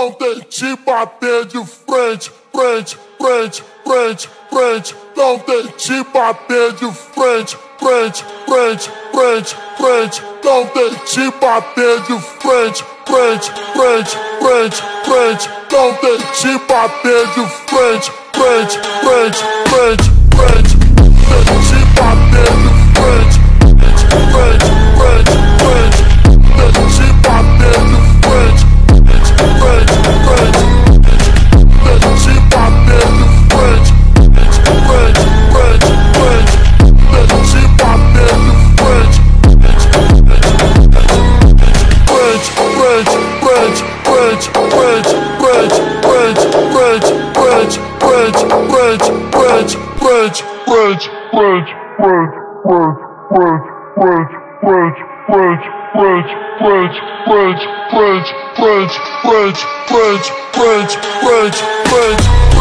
não tente bater de frente, frente, frente, frente, frente. Não tente bater de frente, frente, frente, frente, frente. Não tente bater de frente, frente, frente, frente, frente. Não tente bater de frente, frente, frente, frente, frente. Frente, frente, frente, frente, frente, frente, frente, frente, frente,